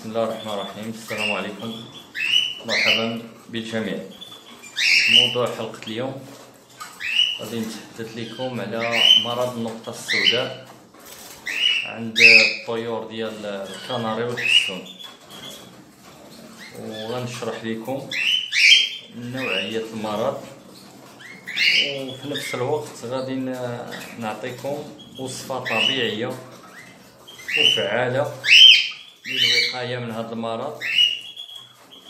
بسم الله الرحمن الرحيم. السلام عليكم. مرحبا بالجميع. موضوع حلقة اليوم غادي نتحدث لكم على مرض النقطة السوداء عند الطيور ديال الكناري والحسون وغنشرح لكم نوعية المرض. وفي نفس الوقت غادي نعطيكم وصفة طبيعية وفعالة للوقاية من هذا المرض.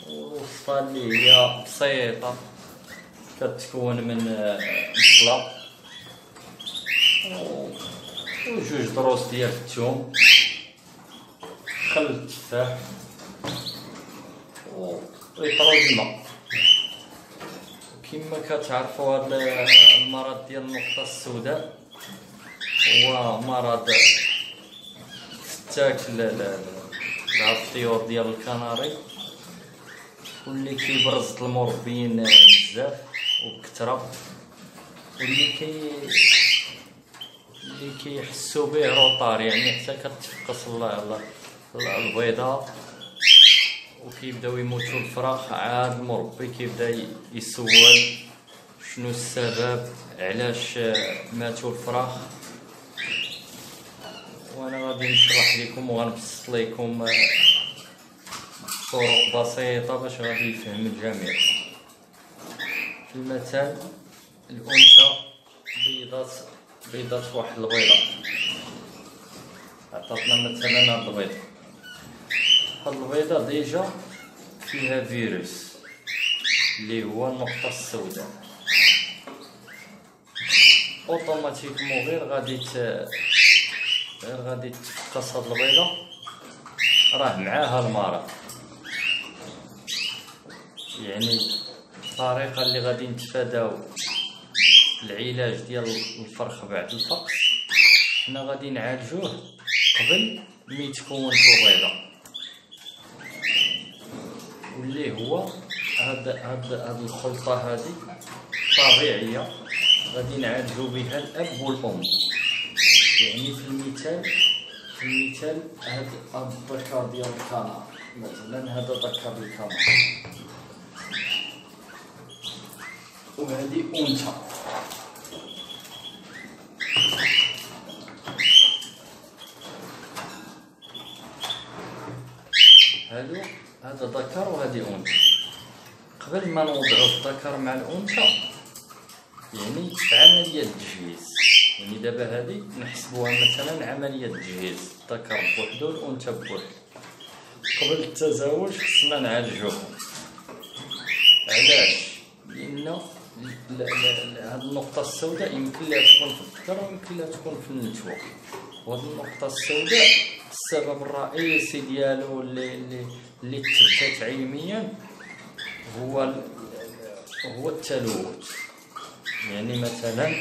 وصفة اللي هي بسيطة كتكون من البصلة وجوج دروس ديال الثوم خل التفاح ويطرو الماء كما كتعرفوا هذا المرض ديال النقطة السوداء هو مرض تاكل هاد الطيور ديال الكناري. واللي كيبرز المربيين بزاف وبكثرة واللي كي اللي كيحسوا به روطار يعني حتى كتفقس البيضة. وكيبداو يموتوا الفراخ. عاد المربي كيبدا يسول شنو السبب علاش ماتوا الفراخ. وأنا غادي نشرح لكم وغنبسط لكم طرق بسيطة باش غادي يفهم الجميع. في المثال الأنثى بيضات بيضات واحد البيضة. عطاتنا مثلا هاد البيضة. هاد البيضة ديجا فيها فيروس اللي هو النقطة السوداء. أوتوماتيكمون غير غادي غير غادي تفقس هاد البيضة. راه معاها المرض يعني الطريقة اللي غادي نتفاداو العلاج ديال الفرخ بعد الفقس حنا غادي نعالجوه قبل مي تكون البيضة. واللي هو هاد هاد هاد الخلطة هادي طبيعية. غادي نعالجو بها الأب والأم. يعني في المثال في المثال هاد الذكر ديال الكنار مثلا هذا ذكر الكنار وهذه أنثى. هادو هذا ذكر وهذه أنثى. قبل ما نوضعو الذكر مع الأنثى يعني عملية تجهيز يعني دابا هادي نحسبوها مثلا عملية تجهيز الذكر بوحدو والأنثى بوحدو قبل التزاوج خصنا نعالجوهم. علاش؟ لأن هاد النقطة السوداء يمكن لها تكون في الذكر ويمكن لها تكون في النتوة وهاد النقطة السوداء السبب الرئيسي ديالو اللي اللي اللي تثبت علميا هو هو التلوث. يعني مثلا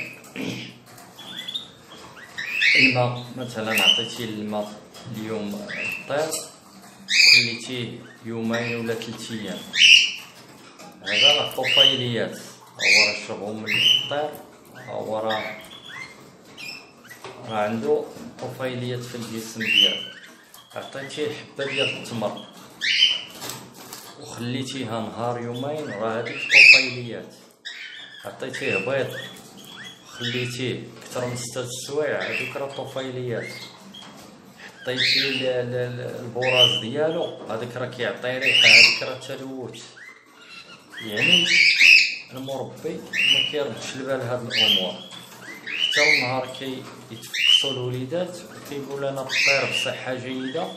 الماء مثلا عطيتي الماء اليوم الطير خليتيه يومين ولا ثلاث أيام هذا راه طفيليات هو راه شربهم من الطير هو راه راه عنده طفيليات في الجسم ديالو عطيتيه حبه ديال التمر وخليتيها نهار يومين راه هذيك طفيليات عطيتيه بيض خليتيه أكثر من ستة سوايع هذوك راه طفيليات. حطيتي البراز ديالو هذاك راه كيعطي ريحة هذيك راه تلوث يعني المربي ما كيردش البال هاد الأمور. حتى النهار كي يتفقسوا الوليدات كيقول أنا الطير بصحة جيدة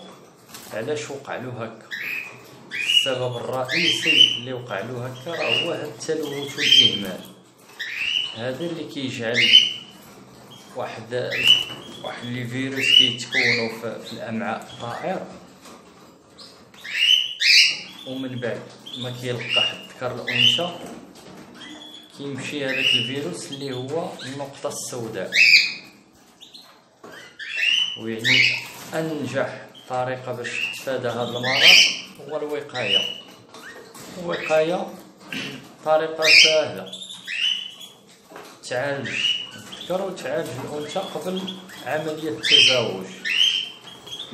علاش وقع له هكا؟ السبب الرئيسي اللي وقع له هكا راه هو هاد التلوث والإهمال. هذا اللي كيجعل واحد واحد لي فيروس كيتكونوا في الأمعاء الطائر ومن بعد ما كيلقى حد ذكر الأنثى كيمشي هذاك الفيروس اللي هو النقطة السوداء. ويعني أنجح طريقة باش تتفادى هذا المرض هو الوقاية. الوقاية طريقة سهلة. تعالج. الذكر وتعالج الأنثى قبل عملية التزاوج.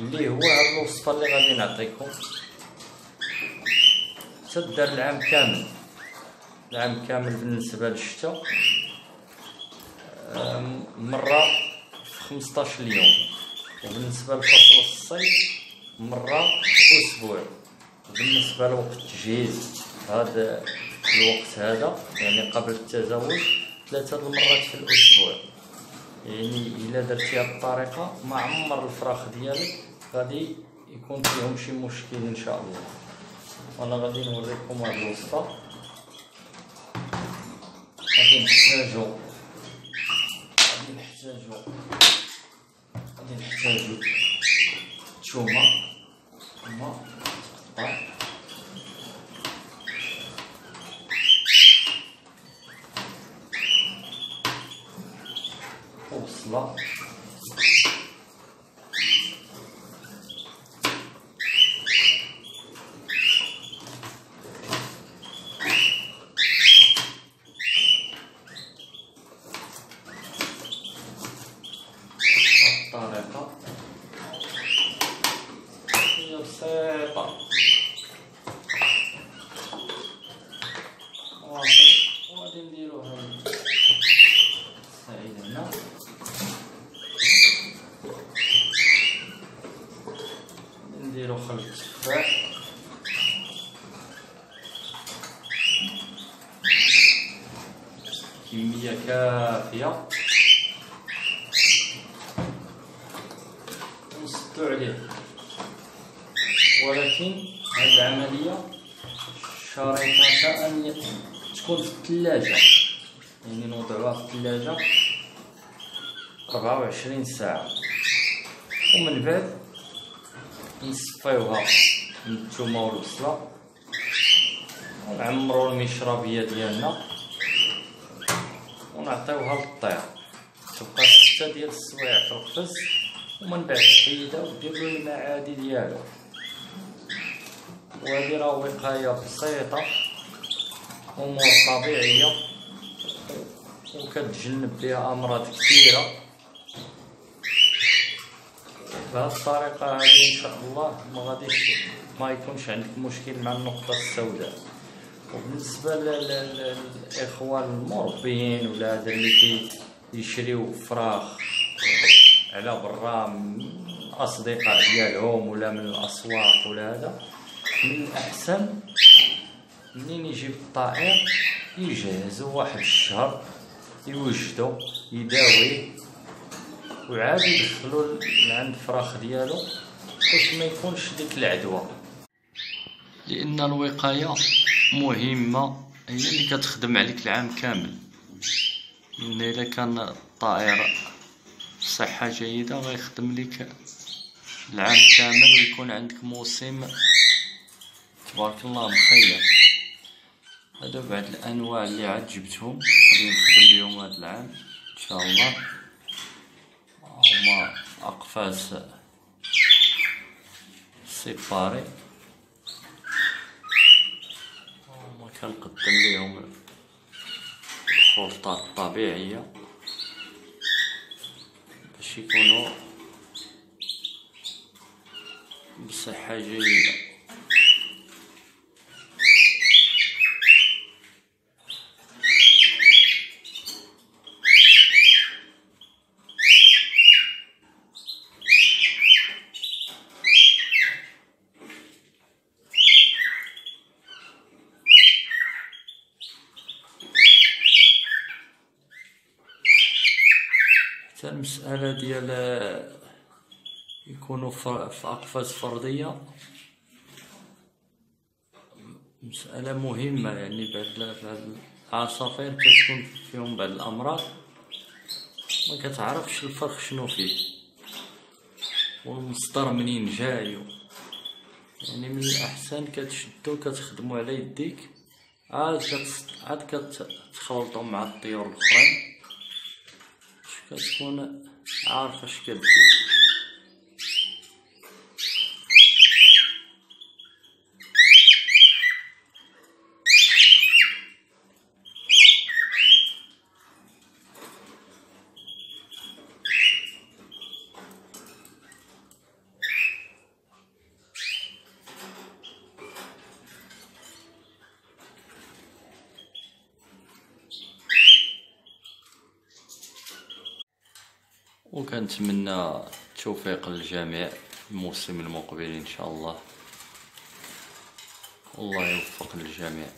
اللي هو هاد الوصفة اللي غادي نعطيكم. تدار العام كامل. العام كامل بالنسبة للشتا. مرة في خمسطاش اليوم. وبالنسبة لفصل الصيف مرة في أسبوع. بالنسبة لوقت التجهيز هذا الوقت هذا يعني قبل التزوج ثلاثة المرات في الأسبوع. يعني إلا درتي هاد الطريقة ما عمر الفراخ ديالك غادي يكون فيهم شي مشكل إن شاء الله. وأنا غادي نوريكم هاد الوصفة. غادي نحتاجو. غادي نحتاجو. غادي نحتاجو. الثومة عليه ولكن هاد العملية شريطتها أن تكون في الثلاجة. يعني نوضعوها في الثلاجة ربعة وعشرين ساعة. ومن بعد نصفيوها من الثومة والبصلة ونعمرو المشربية ديالنا. ونعطيوها للطير. تبقى ستة ديال السوايع في القفص. ومن بعد تحيدها وديرلو المعادي ديالو. وهذه راه وقاية بسيطة أمور طبيعية وكتجنب بها أمراض كثيرة. بهذه الطريقة هذه إن شاء الله ما غاديش ما يكونش عندك مشكل مع النقطة السوداء. وبالنسبة للإخوان المربين ولا هذا اللي كي يشريو فراخ على برا من أصدقاء ديالهم ولا من الأسواق ولا هذا. من الأحسن منين يجيب الطائر يجهزو واحد الشهر يوجدو يداويه وعاد يدخلو لعند الفراخ ديالو باش ما يكونش ديك العدوى. لأن الوقاية مهمة هي اللي كتخدم عليك العام كامل. لأن إلا كان الطائر بصحه جيدة غيخدم لك. العام كامل ويكون عندك موسم تبارك الله مخير هادو بعد الأنواع اللي عاد جبتهم. غادي نخدم بهم هاد العام إن شاء الله. هما اقفاص سيباري. هما كنقدم ليهم الخلطات الطبيعية. باش يكونوا بصحة جيدة. حتى المسألة ديال يكونوا في أقفاص فردية. مسألة مهمة يعني بعد العصافير كتكون فيهم بعض الأمراض. ما كتعرفش الفرخ شنو فيه. والمصدر منين جاي. يعني من الأحسن كتشدو كتخدمو على يديك. عاد كت عاد كتخلطو مع الطيور الأخرين. كتكون عارفة اش كدير وكنتمنى التوفيق للجميع الموسم المقبل إن شاء الله. والله يوفق للجميع.